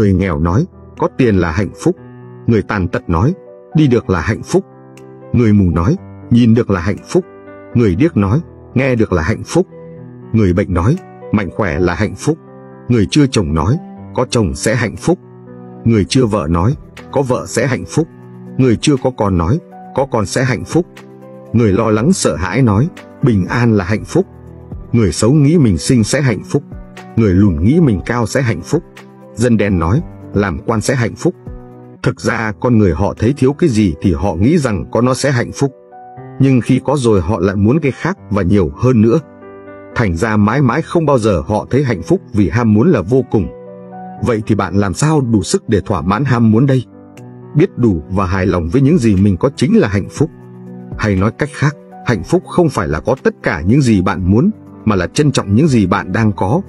Người nghèo nói, có tiền là hạnh phúc. Người tàn tật nói, đi được là hạnh phúc. Người mù nói, nhìn được là hạnh phúc. Người điếc nói, nghe được là hạnh phúc. Người bệnh nói, mạnh khỏe là hạnh phúc. Người chưa chồng nói, có chồng sẽ hạnh phúc. Người chưa vợ nói, có vợ sẽ hạnh phúc. Người chưa có con nói, có con sẽ hạnh phúc. Người lo lắng sợ hãi nói, bình an là hạnh phúc. Người xấu nghĩ mình sinh sẽ hạnh phúc. Người lùn nghĩ mình cao sẽ hạnh phúc. Dân đen nói, làm quan sẽ hạnh phúc. Thực ra con người họ thấy thiếu cái gì thì họ nghĩ rằng có nó sẽ hạnh phúc. Nhưng khi có rồi họ lại muốn cái khác và nhiều hơn nữa. Thành ra mãi mãi không bao giờ họ thấy hạnh phúc vì ham muốn là vô cùng. Vậy thì bạn làm sao đủ sức để thỏa mãn ham muốn đây? Biết đủ và hài lòng với những gì mình có chính là hạnh phúc. Hay nói cách khác, hạnh phúc không phải là có tất cả những gì bạn muốn, mà là trân trọng những gì bạn đang có